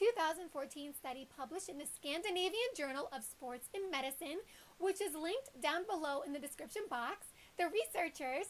2014 study published in the Scandinavian Journal of Sports and Medicine, which is linked down below in the description box. The researchers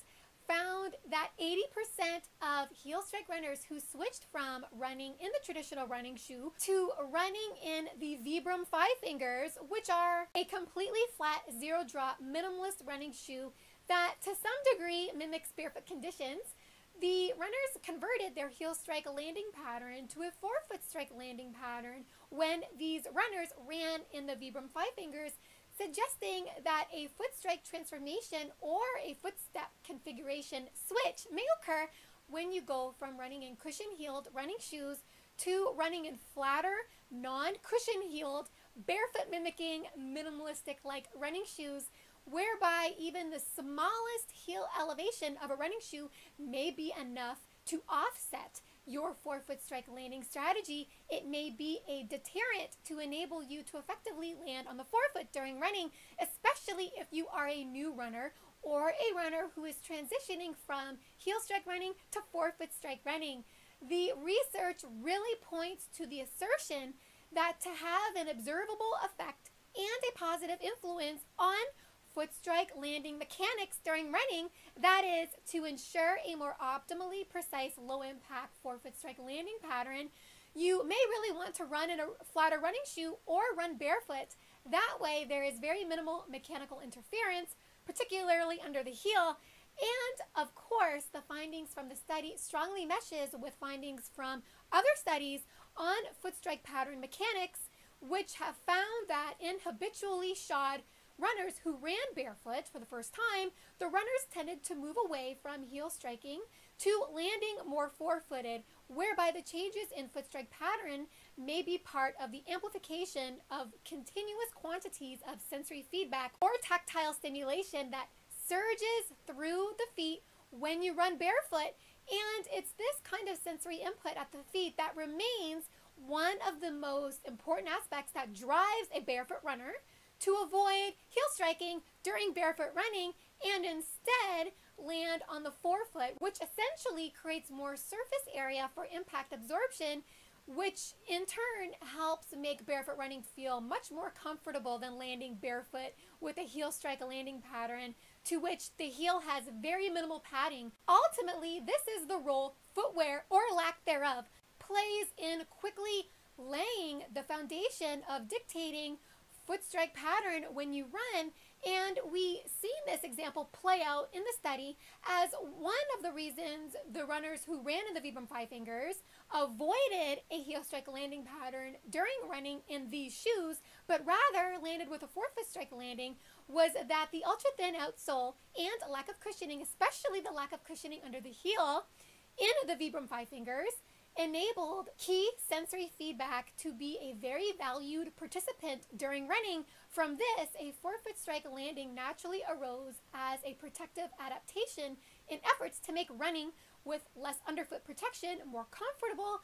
found that 80% of heel strike runners who switched from running in the traditional running shoe to running in the Vibram Five Fingers, which are a completely flat zero drop minimalist running shoe that to some degree mimics barefoot conditions, the runners converted their heel strike landing pattern to a forefoot strike landing pattern when these runners ran in the Vibram Five Fingers suggesting that a foot strike transformation or a footstep configuration switch may occur when you go from running in cushion heeled running shoes to running in flatter, non cushion heeled, barefoot mimicking, minimalistic like running shoes, whereby even the smallest heel elevation of a running shoe may be enough to offset your forefoot strike landing strategy, it may be a deterrent to enable you to effectively land on the forefoot during running, especially if you are a new runner or a runner who is transitioning from heel strike running to forefoot strike running. The research really points to the assertion that to have an observable effect and a positive influence on foot strike landing mechanics during running, that is to ensure a more optimally precise low impact forefoot strike landing pattern, you may really want to run in a flatter running shoe or run barefoot. That way there is very minimal mechanical interference, particularly under the heel. And of course, the findings from the study strongly meshes with findings from other studies on foot strike pattern mechanics, which have found that in habitually shod runners who ran barefoot for the first time, the runners tended to move away from heel striking to landing more forefooted, whereby the changes in foot strike pattern may be part of the amplification of continuous quantities of sensory feedback or tactile stimulation that surges through the feet when you run barefoot. And it's this kind of sensory input at the feet that remains one of the most important aspects that drives a barefoot runner to avoid heel striking during barefoot running and instead land on the forefoot, which essentially creates more surface area for impact absorption, which in turn helps make barefoot running feel much more comfortable than landing barefoot with a heel strike landing pattern to which the heel has very minimal padding. Ultimately, this is the role footwear or lack thereof plays in quickly laying the foundation of dictating foot strike pattern when you run. And we see this example play out in the study as one of the reasons the runners who ran in the Vibram Five Fingers avoided a heel strike landing pattern during running in these shoes, but rather landed with a forefoot strike landing was that the ultra thin outsole and lack of cushioning, especially the lack of cushioning under the heel in the Vibram Five Fingers, enabled key sensory feedback to be a very valued participant during running. From this, a forefoot strike landing naturally arose as a protective adaptation in efforts to make running with less underfoot protection more comfortable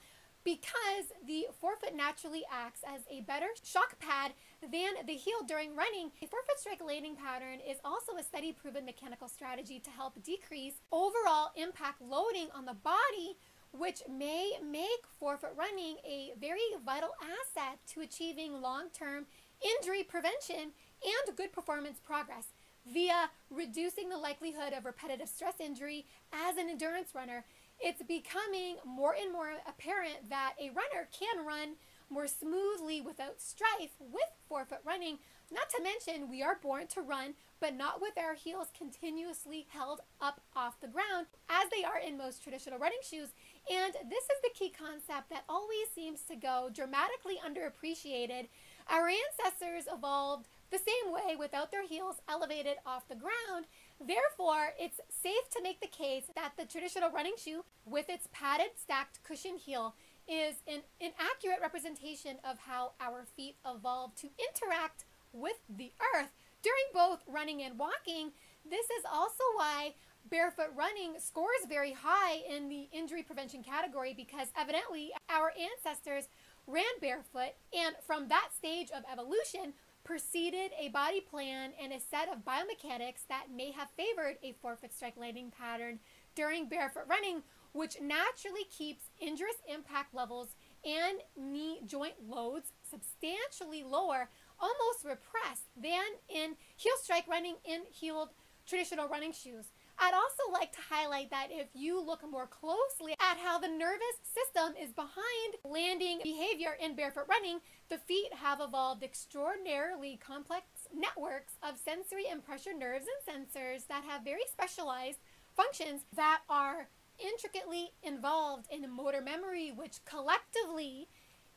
because the forefoot naturally acts as a better shock pad than the heel during running. A forefoot strike landing pattern is also a study proven mechanical strategy to help decrease overall impact loading on the body which may make forefoot running a very vital asset to achieving long-term injury prevention and good performance progress via reducing the likelihood of repetitive stress injury as an endurance runner. It's becoming more and more apparent that a runner can run more smoothly without strife with forefoot running. Not to mention, we are born to run, but not with our heels continuously held up off the ground as they are in most traditional running shoes. And this is the key concept that always seems to go dramatically underappreciated. Our ancestors evolved the same way without their heels elevated off the ground. Therefore, it's safe to make the case that the traditional running shoe, with its padded stacked cushion heel, is an inaccurate representation of how our feet evolved to interact with the earth during both running and walking. This is also why barefoot running scores very high in the injury prevention category because evidently our ancestors ran barefoot and from that stage of evolution preceded a body plan and a set of biomechanics that may have favored a forefoot strike landing pattern during barefoot running, which naturally keeps injurious impact levels and knee joint loads substantially lower, almost repressed, than in heel strike running in heeled traditional running shoes. I'd also like to highlight that if you look more closely at how the nervous system is behind landing behavior in barefoot running, the feet have evolved extraordinarily complex networks of sensory and pressure nerves and sensors that have very specialized functions that are intricately involved in motor memory, which collectively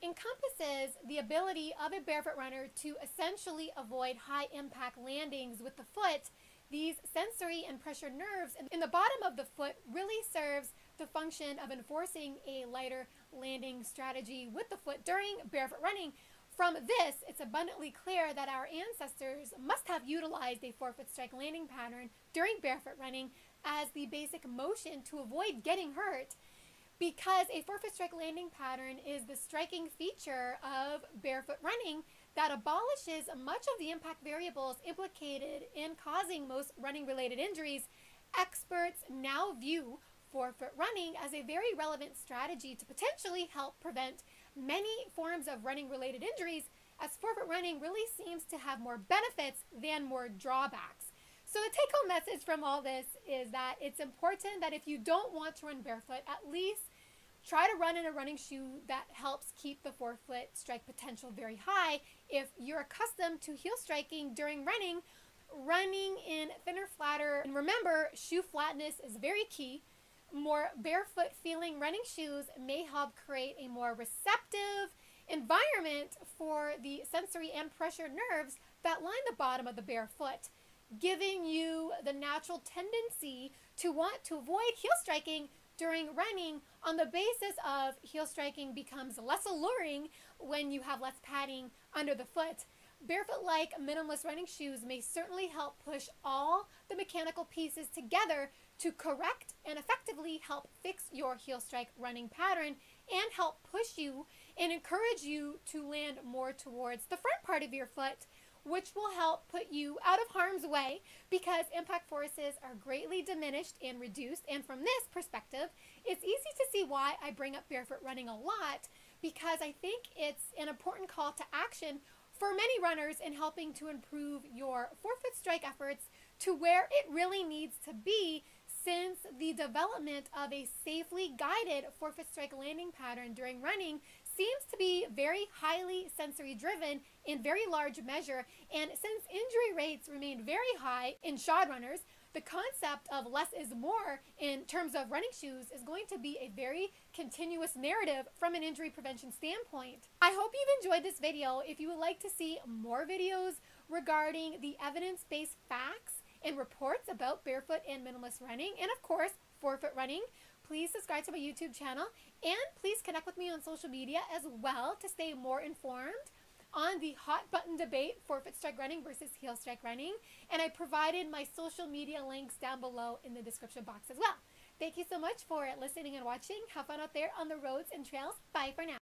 encompasses the ability of a barefoot runner to essentially avoid high impact landings with the foot. These sensory and pressure nerves in the bottom of the foot really serves the function of enforcing a lighter landing strategy with the foot during barefoot running. From this, it's abundantly clear that our ancestors must have utilized a forefoot strike landing pattern during barefoot running as the basic motion to avoid getting hurt because a forefoot strike landing pattern is the striking feature of barefoot running that abolishes much of the impact variables implicated in causing most running related injuries. Experts now view forefoot running as a very relevant strategy to potentially help prevent many forms of running related injuries, as forefoot running really seems to have more benefits than more drawbacks. So the take home message from all this is that it's important that if you don't want to run barefoot, at least try to run in a running shoe that helps keep the forefoot strike potential very high. If you're accustomed to heel striking during running, running in thinner, flatter, and remember, shoe flatness is very key. More barefoot feeling running shoes may help create a more receptive environment for the sensory and pressure nerves that line the bottom of the bare foot giving you the natural tendency to want to avoid heel striking during running on the basis of heel striking becomes less alluring when you have less padding under the foot. Barefoot like minimalist running shoes may certainly help push all the mechanical pieces together to correct and effectively help fix your heel strike running pattern and help push you and encourage you to land more towards the front part of your foot which will help put you out of harm's way because impact forces are greatly diminished and reduced. And from this perspective, it's easy to see why I bring up barefoot running a lot because I think it's an important call to action for many runners in helping to improve your forefoot strike efforts to where it really needs to be since the development of a safely guided forefoot strike landing pattern during running seems to be very highly sensory driven in very large measure. And since injury rates remain very high in shod runners, the concept of less is more in terms of running shoes is going to be a very continuous narrative from an injury prevention standpoint. I hope you've enjoyed this video. If you would like to see more videos regarding the evidence-based facts and reports about barefoot and minimalist running, and of course, forefoot running, please subscribe to my YouTube channel and please connect with me on social media as well to stay more informed on the hot button debate forefoot strike running versus heel strike running. And I provided my social media links down below in the description box as well. Thank you so much for listening and watching. Have fun out there on the roads and trails. Bye for now.